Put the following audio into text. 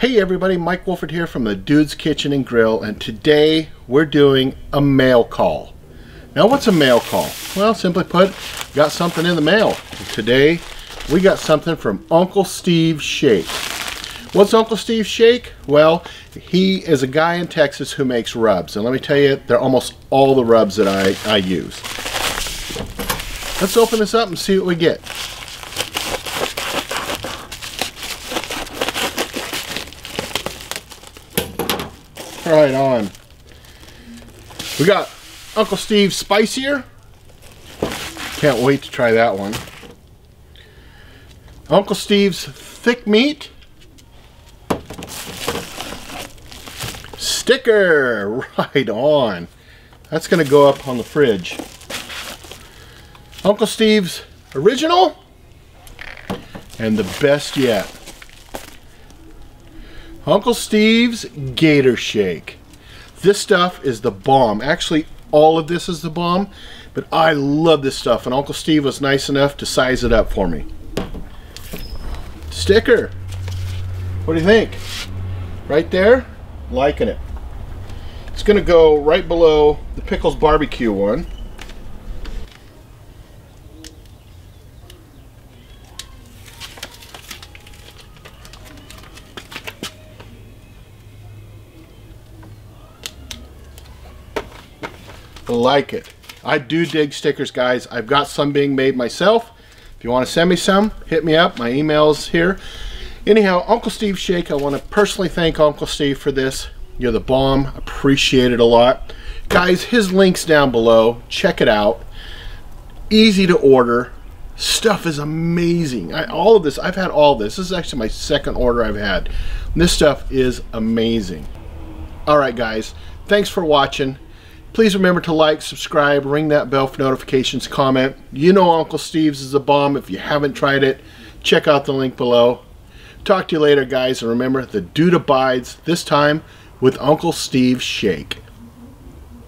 Hey everybody, Mike Wolford here from the Dude's Kitchen and Grill and today we're doing a mail call. Now what's a mail call? Well simply put, got something in the mail. Today we got something from Uncle Steve Shake. What's Uncle Steve Shake? Well, he is a guy in Texas who makes rubs and let me tell you, they're almost all the rubs that I, I use. Let's open this up and see what we get. Right on. We got Uncle Steve's Spicier. Can't wait to try that one. Uncle Steve's Thick Meat. Sticker. Right on. That's going to go up on the fridge. Uncle Steve's Original. And the best yet. Uncle Steve's Gator Shake. This stuff is the bomb. Actually, all of this is the bomb, but I love this stuff, and Uncle Steve was nice enough to size it up for me. Sticker. What do you think? Right there? Liking it. It's going to go right below the Pickles Barbecue one. Like it. I do dig stickers, guys. I've got some being made myself. If you want to send me some, hit me up. My email's here. Anyhow, Uncle Steve Shake, I want to personally thank Uncle Steve for this. You're the bomb. Appreciate it a lot. Guys, his link's down below. Check it out. Easy to order. Stuff is amazing. I, all of this, I've had all this. This is actually my second order I've had. This stuff is amazing. All right, guys. Thanks for watching. Please remember to like, subscribe, ring that bell for notifications, comment. You know Uncle Steve's is a bomb. If you haven't tried it, check out the link below. Talk to you later, guys, and remember, the dude abides, this time with Uncle Steve's Shake.